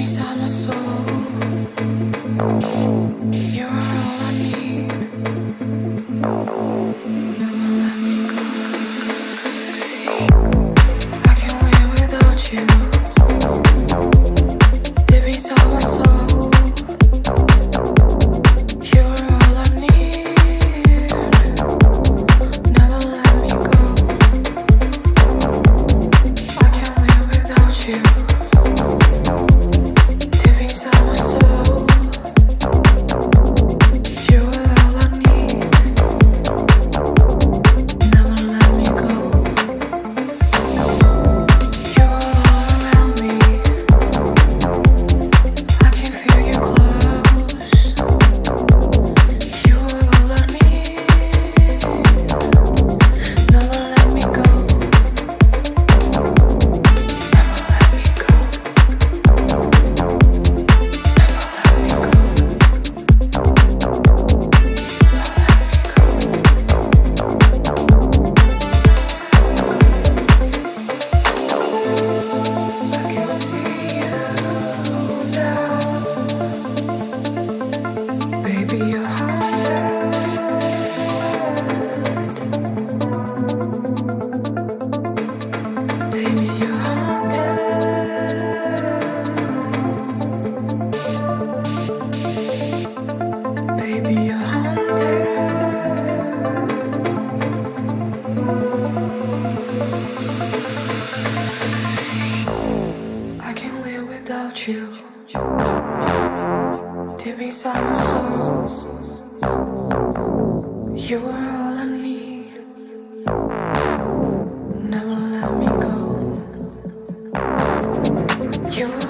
Inside my soul. You're without you. Deep inside my soul, you are all I need. Never let me go. You